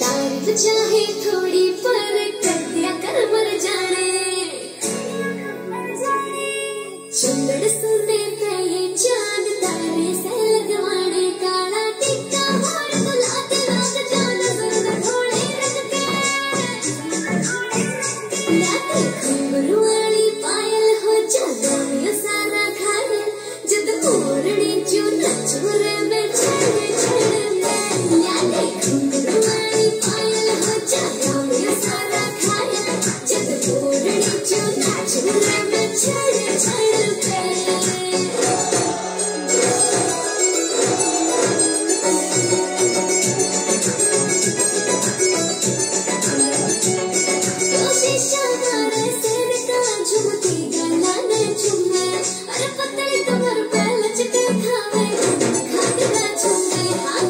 तारीफ़ चाहे थोड़ी पर कर दिया कर मर जाने। चंदड़ सुने थे चाँद तारे से लगवाने काला टिक्का मोड़ तो रात चाँद सुन थोड़े रख के लाते खबर वाले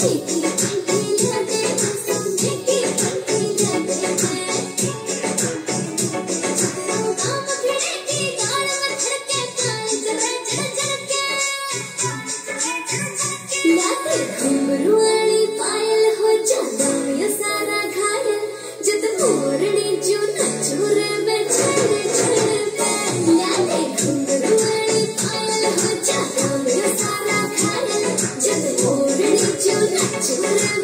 Peace. Te